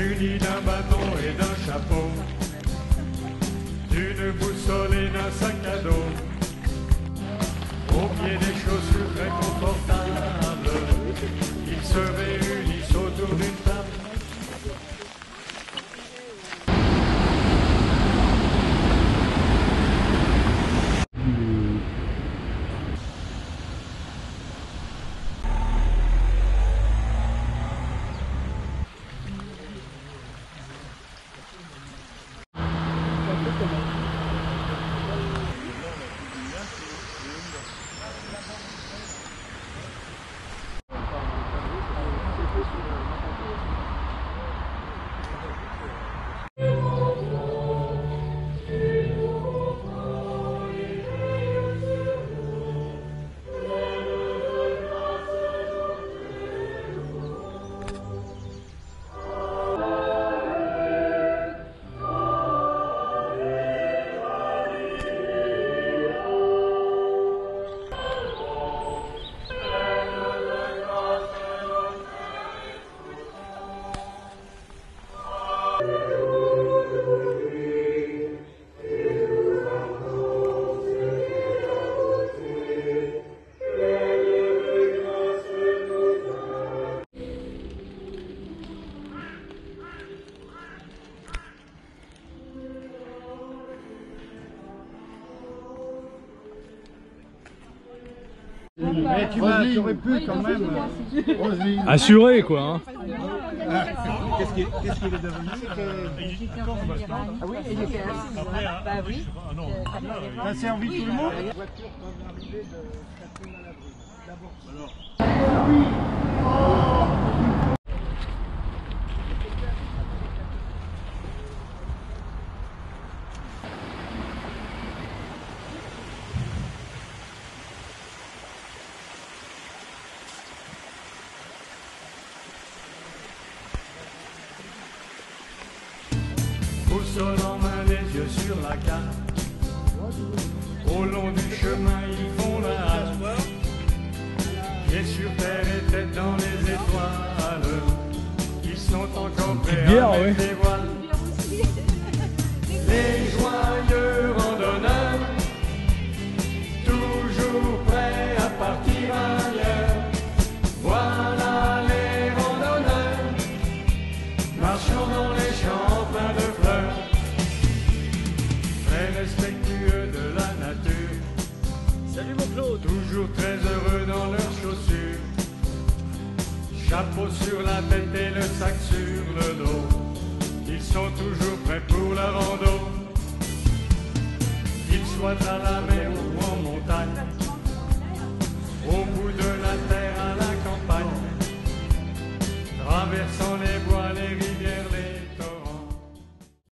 Muni d'un bâton et d'un chapeau, d'une boussole et d'un sac à dos, au pied des chaussures très confortables, ils se to. Mais tu, aurais pu quand même. Roselyne. Assuré quoi. Hein. Qu'est-ce qu'il est devenu Ah oui, il était Bah oui. Ça a servi tout le monde Boussole en main, les yeux sur la carte. Au long du chemin, ils font la halte. Pieds sur terre et tête dans les étoiles. Ils sont encore prêts à mettre des voiles. Toujours très heureux dans leurs chaussures. Chapeau sur la tête et le sac sur le dos. Ils sont toujours prêts pour la rando. Qu'ils soient à la mer